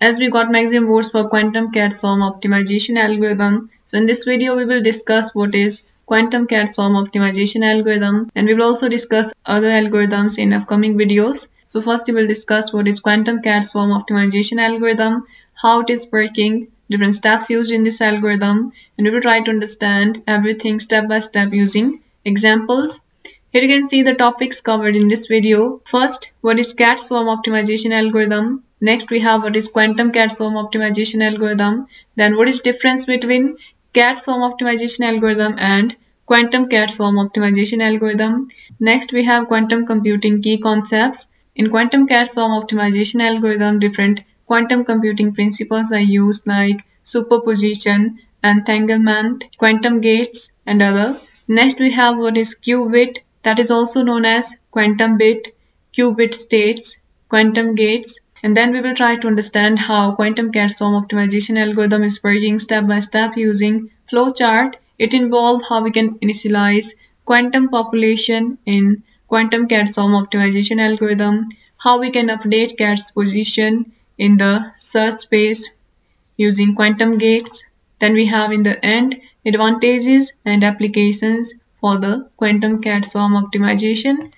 as we got maximum votes for quantum cat swarm optimization algorithm. So in this video we will discuss what is quantum cat swarm optimization algorithm and we will also discuss other algorithms in upcoming videos. So first we will discuss what is quantum cat swarm optimization algorithm, how it is working, different steps used in this algorithm and we will try to understand everything step by step using examples. Here you can see the topics covered in this video. First, what is cat swarm optimization algorithm? Next, we have what is quantum cat swarm optimization algorithm. Then, what is difference between cat swarm optimization algorithm and quantum cat swarm optimization algorithm. Next, we have quantum computing key concepts. In quantum cat swarm optimization algorithm, different quantum computing principles are used like superposition, entanglement, quantum gates, and other. Next, we have what is qubit, that is also known as quantum bit, qubit states, quantum gates, and then we will try to understand how quantum cat swarm optimization algorithm is working step by step using flowchart. It involves how we can initialize quantum population in quantum cat swarm optimization algorithm, how we can update cat's position in the search space using quantum gates. Then we have in the end advantages and applications for the quantum cat swarm optimization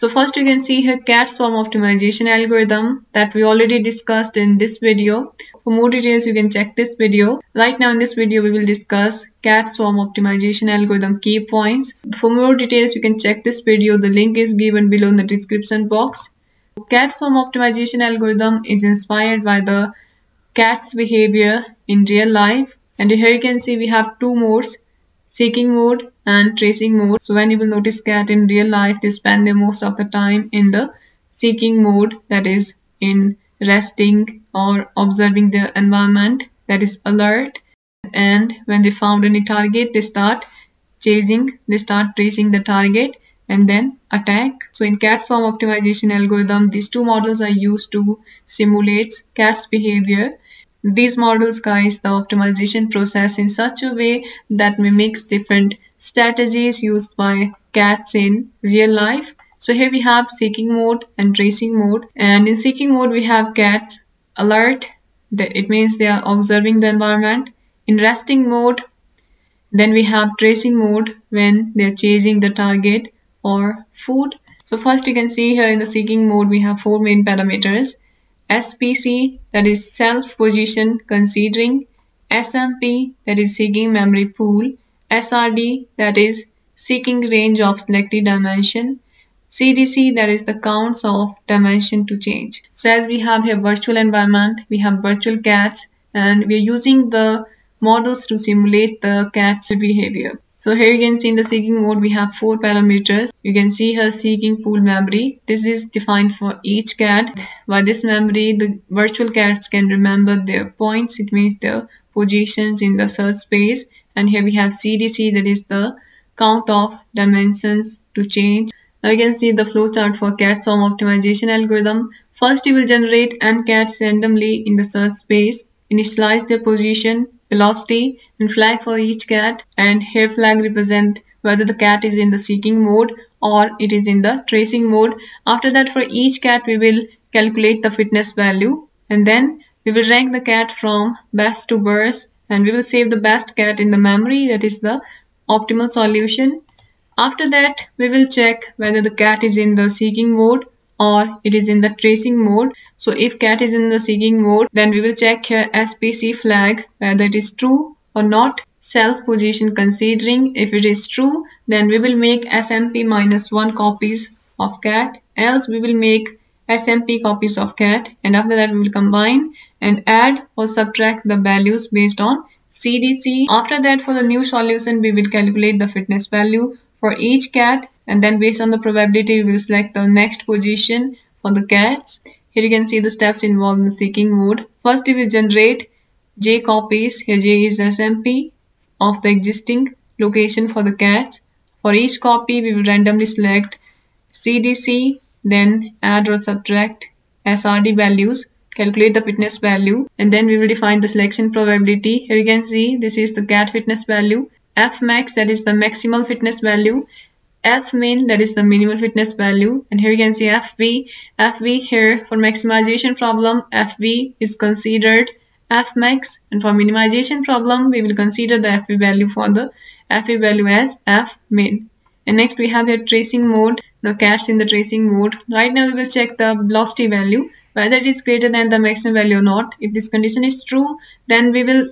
so first you can see here cat swarm optimization algorithm that we already discussed in this video. For more details you can check this video. Right now in this video we will discuss cat swarm optimization algorithm key points. For more details you can check this video. The link is given below in the description box. Cat swarm optimization algorithm is inspired by the cat's behavior in real life and here you can see we have two modes seeking mode and tracing mode. So when you will notice that in real life, they spend most of the time in the seeking mode that is in resting or observing the environment that is alert. And when they found any target they start chasing they start tracing the target and then attack. So in cat swarm optimization algorithm these two models are used to simulate cat's behavior these models guide the optimization process in such a way that mimics different strategies used by cats in real life. So here we have seeking mode and tracing mode and in seeking mode we have cats alert it means they are observing the environment. In resting mode then we have tracing mode when they are chasing the target or food. So first you can see here in the seeking mode we have four main parameters SPC that is self position considering, SMP that is seeking memory pool, SRD that is seeking range of selected dimension, CDC that is the counts of dimension to change. So as we have here virtual environment, we have virtual cats and we are using the models to simulate the cat's behavior. So here you can see in the seeking mode we have four parameters. You can see here seeking pool memory. This is defined for each cat. By this memory the virtual cats can remember their points. It means their positions in the search space. And here we have CDC that is the count of dimensions to change. Now you can see the flowchart for cat swarm optimization algorithm. First you will generate n cats randomly in the search space, initialize their position, velocity and flag for each cat and here flag represent whether the cat is in the seeking mode or it is in the tracing mode. After that for each cat we will calculate the fitness value and then we will rank the cat from best to worst and we will save the best cat in the memory that is the optimal solution. After that we will check whether the cat is in the seeking mode or it is in the tracing mode. So if cat is in the seeking mode, then we will check here SPC flag whether it is true or not. Self position considering if it is true, then we will make SMP minus 1 copies of cat. Else we will make SMP copies of cat and after that we will combine and add or subtract the values based on CDC. After that for the new solution we will calculate the fitness value for each cat and then based on the probability we will select the next position for the cats. Here you can see the steps involved in the seeking mode. First we will generate J copies. Here J is SMP of the existing location for the cats. For each copy we will randomly select CDC then add or subtract SRD values calculate the fitness value and then we will define the selection probability. Here you can see this is the cat fitness value. F max that is the maximal fitness value F min that is the minimal fitness value and here you can see FV. FV here for maximization problem FV is considered Fmax and for minimization problem we will consider the FV value for the FV value as F min. And next we have here tracing mode the cache in the tracing mode. Right now we will check the velocity value whether it is greater than the maximum value or not. If this condition is true then we will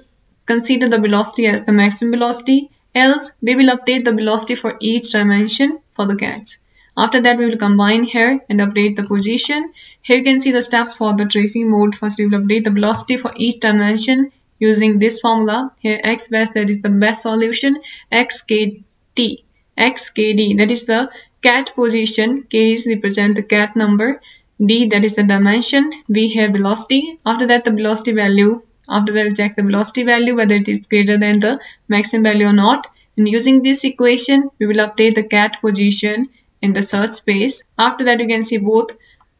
consider the velocity as the maximum velocity else we will update the velocity for each dimension for the cats. After that we will combine here and update the position. Here you can see the steps for the tracing mode. First we will update the velocity for each dimension using this formula. Here x best that is the best solution xkt xkd that is the cat position k is represent the cat number d that is the dimension v here velocity after that the velocity value after that, check the velocity value whether it is greater than the maximum value or not. And using this equation, we will update the cat position in the search space. After that, you can see both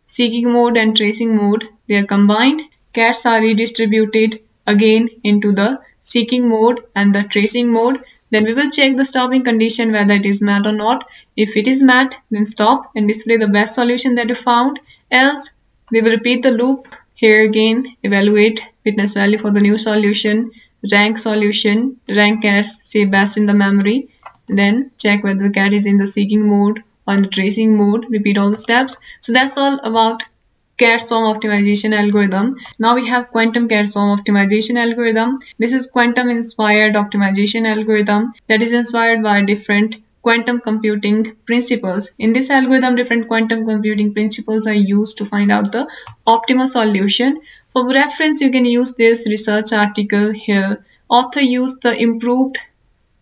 seeking mode and tracing mode. They are combined. Cats are redistributed again into the seeking mode and the tracing mode. Then we will check the stopping condition whether it is met or not. If it is met, then stop and display the best solution that you found. Else, we will repeat the loop here again, evaluate fitness value for the new solution, rank solution, rank cats, say best in the memory, then check whether the cat is in the seeking mode or in the tracing mode, repeat all the steps. So that's all about cat swarm optimization algorithm. Now we have quantum cat swarm optimization algorithm. This is quantum inspired optimization algorithm that is inspired by different quantum computing principles. In this algorithm, different quantum computing principles are used to find out the optimal solution. For reference, you can use this research article here. Author used the improved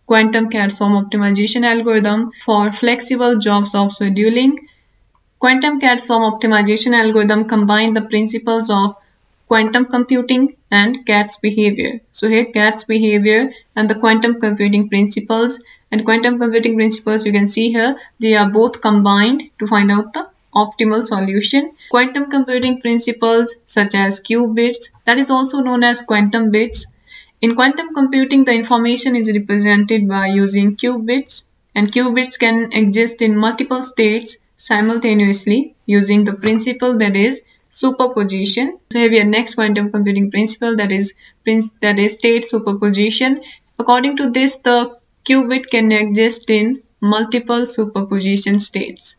quantum cat swarm optimization algorithm for flexible job shop scheduling. Quantum cat swarm optimization algorithm combined the principles of quantum computing and cat's behavior. So here cat's behavior and the quantum computing principles and quantum computing principles you can see here they are both combined to find out the optimal solution. Quantum computing principles such as qubits that is also known as quantum bits. In quantum computing the information is represented by using qubits and qubits can exist in multiple states simultaneously using the principle that is superposition. So here we have next quantum computing principle that is that is state superposition. According to this, the qubit can exist in multiple superposition states.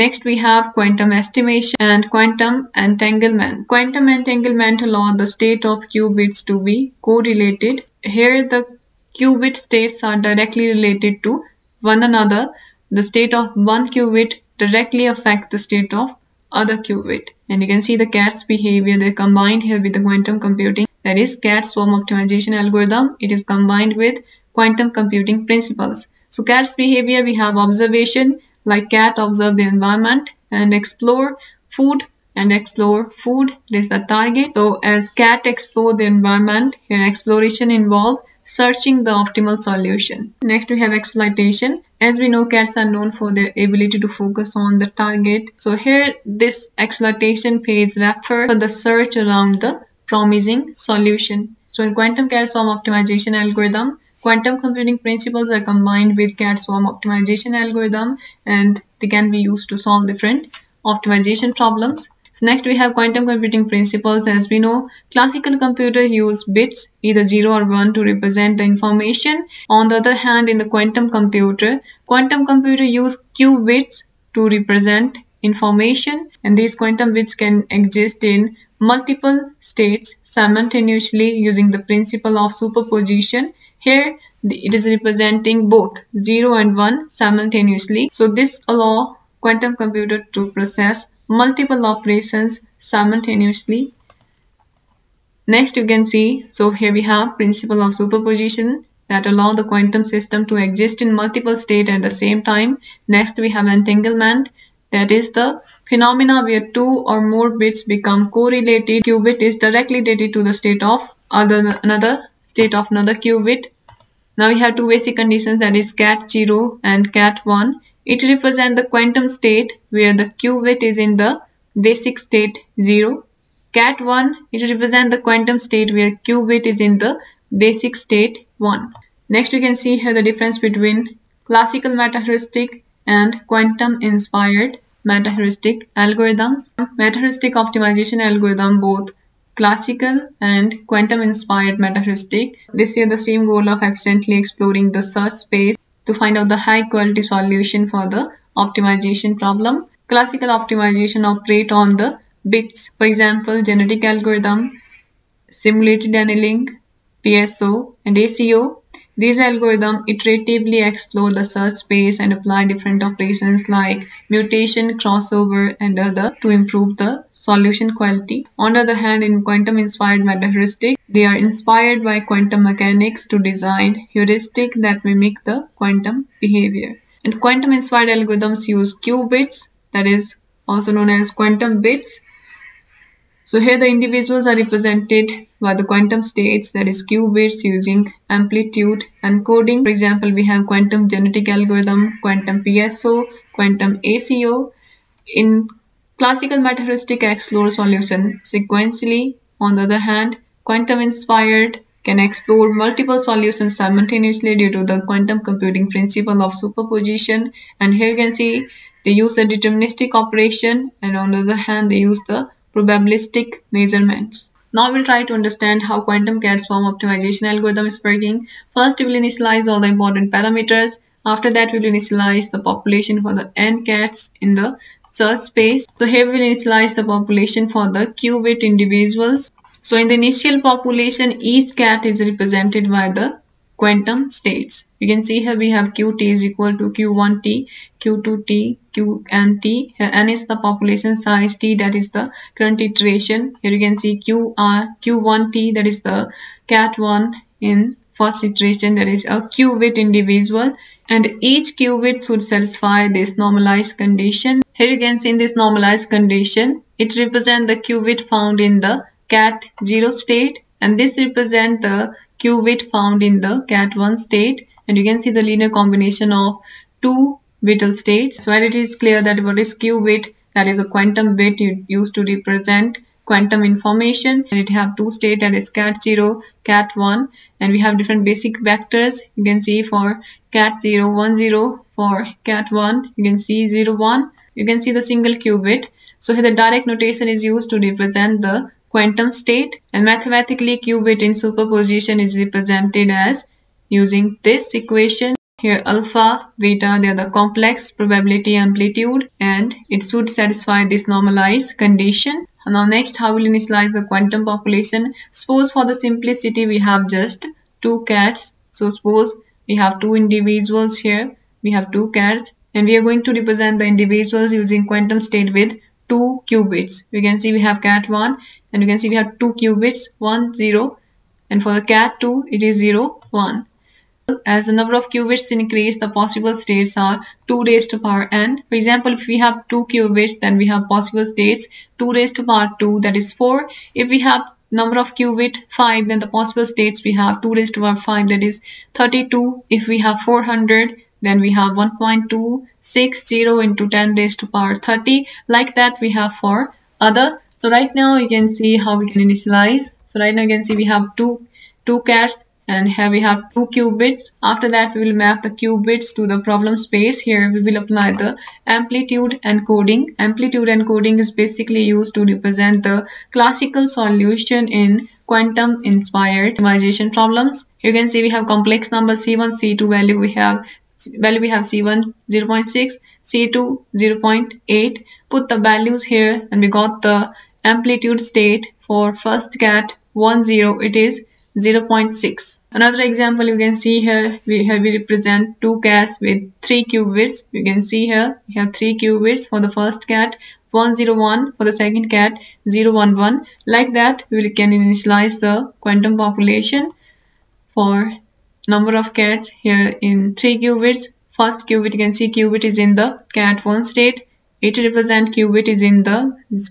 Next we have quantum estimation and quantum entanglement. Quantum entanglement allow the state of qubits to be correlated. Here the qubit states are directly related to one another. The state of one qubit directly affects the state of other qubit. And you can see the cat's behavior, they're combined here with the quantum computing. That is cat swarm optimization algorithm. It is combined with quantum computing principles. So cat's behavior, we have observation, like cat observe the environment and explore food and explore food. Is the target. So as cat explore the environment, here exploration involve searching the optimal solution. Next we have exploitation. As we know cats are known for their ability to focus on the target. So here this exploitation phase refer to the search around the promising solution. So in quantum cat optimization algorithm, quantum computing principles are combined with cat swarm optimization algorithm and they can be used to solve different optimization problems. So next we have quantum computing principles. As we know, classical computers use bits, either 0 or 1 to represent the information. On the other hand, in the quantum computer, quantum computer use qubits to represent information and these quantum bits can exist in multiple states simultaneously using the principle of superposition. Here it is representing both 0 and 1 simultaneously. So this allow quantum computer to process multiple operations simultaneously. Next you can see, so here we have principle of superposition that allow the quantum system to exist in multiple state at the same time. Next we have entanglement that is the phenomena where two or more bits become correlated. Qubit is directly related to the state of other another state of another qubit. Now we have two basic conditions that is ket 0 and ket 1 it represents the quantum state where the qubit is in the basic state 0. Ket 1, it represents the quantum state where qubit is in the basic state 1. Next we can see here the difference between classical meta heuristic and quantum inspired metaheuristic algorithms. Metaheuristic optimization algorithm both classical and quantum inspired metaheuristic. They share the same goal of efficiently exploring the search space to find out the high quality solution for the optimization problem. Classical optimization operate on the bits. For example, genetic algorithm, simulated annealing, PSO and ACO. These algorithms iteratively explore the search space and apply different operations like mutation, crossover and other to improve the solution quality. On the other hand, in quantum-inspired meta-heuristic, they are inspired by quantum mechanics to design heuristic that mimic the quantum behavior. And quantum-inspired algorithms use qubits, that is also known as quantum bits, so here the individuals are represented by the quantum states that is qubits using amplitude encoding. For example, we have quantum genetic algorithm, quantum PSO, quantum ACO. In classical metaheuristic explore solution sequentially. On the other hand, quantum inspired can explore multiple solutions simultaneously due to the quantum computing principle of superposition. And here you can see they use the deterministic operation and on the other hand they use the probabilistic measurements. Now we'll try to understand how quantum cat swarm optimization algorithm is working. First, we will initialize all the important parameters. After that, we will initialize the population for the n cats in the search space. So here we will initialize the population for the qubit individuals. So in the initial population, each cat is represented by the quantum states. You can see here we have qt is equal to q1t, q2t, q and t. Here n is the population size, t that is the current iteration. Here you can see q r q1t that is the cat1 in first iteration that is a qubit individual and each qubit should satisfy this normalized condition. Here you can see in this normalized condition it represents the qubit found in the ket 0 state and this represents the qubit found in the ket1 state. And you can see the linear combination of two bital states. So it is clear that what is qubit that is a quantum bit used to represent quantum information. And it have two state that is ket 0 ket 1 and we have different basic vectors. You can see for ket 0 1 0 for ket 1 you can see 0 1 you can see the single qubit. So here the Dirac notation is used to represent the quantum state and mathematically qubit in superposition is represented as using this equation here alpha, beta, they are the complex probability amplitude and it should satisfy this normalized condition. Now next how will initialize the quantum population? Suppose for the simplicity we have just two cats. So suppose we have two individuals here. We have two cats and we are going to represent the individuals using quantum state with two qubits. We can see we have cat 1 and you can see we have two qubits 1 0 and for the cat 2 it is 0 1. As the number of qubits increase the possible states are 2 raised to power n. For example if we have 2 qubits then we have possible states 2 raised to power 2 that is 4. If we have number of qubit 5 then the possible states we have 2 raised to power 5 that is 32. If we have 400 then we have 1.260 into 10 raised to power 30. Like that we have for other. So right now you can see how we can initialize. So right now you can see we have two, two cats and here we have two qubits. After that we will map the qubits to the problem space. Here we will apply the amplitude encoding. Amplitude encoding is basically used to represent the classical solution in quantum inspired optimization problems. You can see we have complex number C1, C2 value we have value we have c1 0.6 c2 0.8 put the values here and we got the amplitude state for first cat 1 0 it is 0.6 another example you can see here we have we represent two cats with three qubits you can see here we have three qubits for the first cat 101 for the second cat 011 like that we can initialize the quantum population for number of cats here in 3 qubits. First qubit you can see qubit is in the ket 1 state. It represent qubit is in the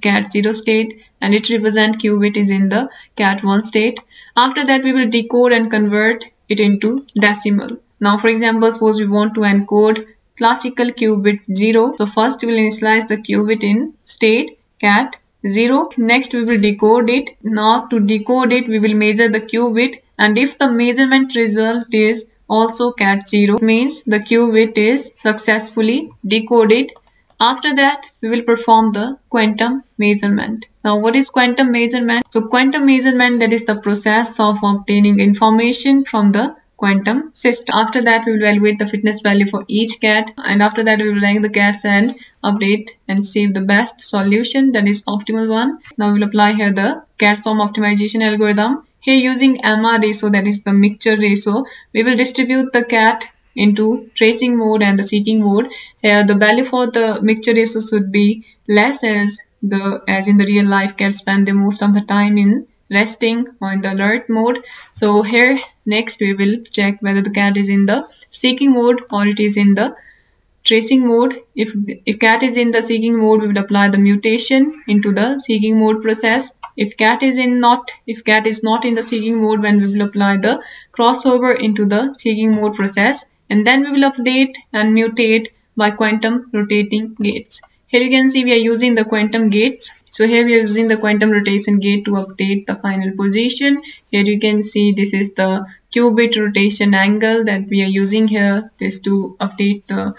ket 0 state and it represent qubit is in the ket 1 state. After that we will decode and convert it into decimal. Now for example suppose we want to encode classical qubit 0. So first we will initialize the qubit in state ket 0. Next we will decode it. Now to decode it we will measure the qubit and if the measurement result is also ket 0 means the qubit is successfully decoded after that, we will perform the quantum measurement. Now, what is quantum measurement? So, quantum measurement that is the process of obtaining information from the quantum system. After that, we will evaluate the fitness value for each cat and after that, we will rank the cats and update and save the best solution that is optimal one. Now, we will apply here the cat swarm optimization algorithm. Here using MR ratio that is the mixture ratio, we will distribute the cat into tracing mode and the seeking mode. Here the value for the mixture ratio should be less as the as in the real life cats spend the most of the time in resting or in the alert mode. So here next we will check whether the cat is in the seeking mode or it is in the tracing mode. If, if cat is in the seeking mode, we will apply the mutation into the seeking mode process. If cat is in not, if cat is not in the seeking mode, then we will apply the crossover into the seeking mode process and then we will update and mutate by quantum rotating gates. Here you can see we are using the quantum gates. So here we are using the quantum rotation gate to update the final position. Here you can see this is the qubit rotation angle that we are using here. This to update the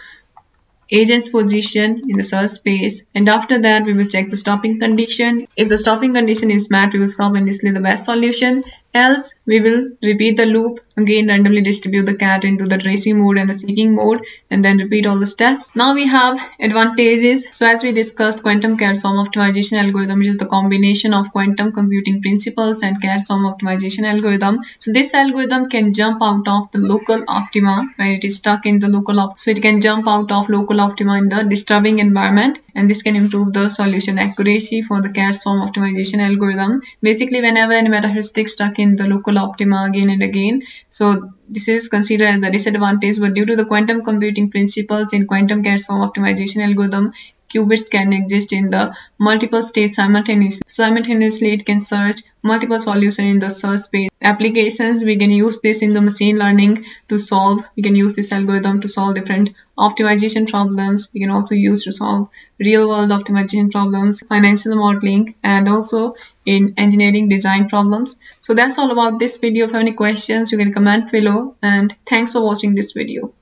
agent's position in the search space. And after that we will check the stopping condition. If the stopping condition is met we will stop and display the best solution. Else we will repeat the loop again randomly distribute the cat into the tracing mode and the seeking mode and then repeat all the steps. Now we have advantages. So as we discussed quantum cat swarm optimization algorithm which is the combination of quantum computing principles and cat swarm optimization algorithm. So this algorithm can jump out of the local optima when it is stuck in the local op so it can jump out of local optima in the disturbing environment and this can improve the solution accuracy for the cat swarm optimization algorithm. Basically whenever any metaheuristic stuck in in the local optima again and again. So this is considered as a disadvantage, but due to the quantum computing principles in quantum transform optimization algorithm, qubits can exist in the multiple states simultaneously. Simultaneously, it can search multiple solutions in the search space. Applications, we can use this in the machine learning to solve, we can use this algorithm to solve different optimization problems. We can also use to solve real world optimization problems, financial modeling, and also in engineering design problems. So that's all about this video. If you have any questions, you can comment below and thanks for watching this video.